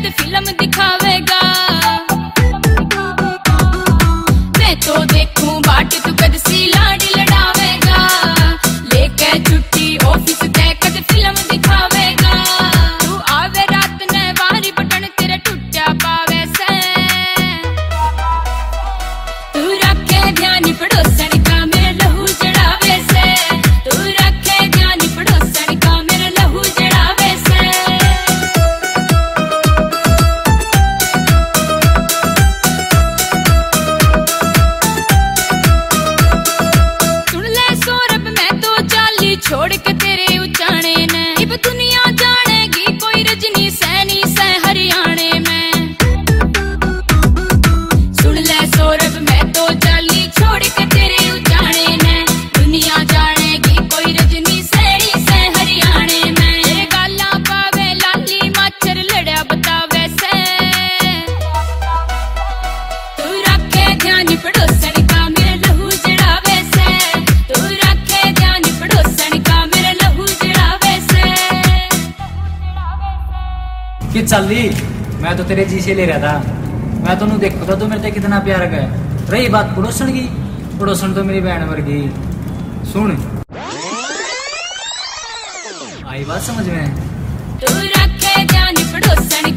कद फिल्म दिखावेगा छोड़ के तेरे उचाने ने। इब दुनिया कि चल। रही मैं तो तेरे जी से ले रहा था। मैं तो देखो था, तू मेरे से कितना प्यार है रही बात पड़ोसन की, पड़ोसन तो मेरी बहन वर्गी। सुन। आई बात समझ में? तू रखे जान पड़ोसन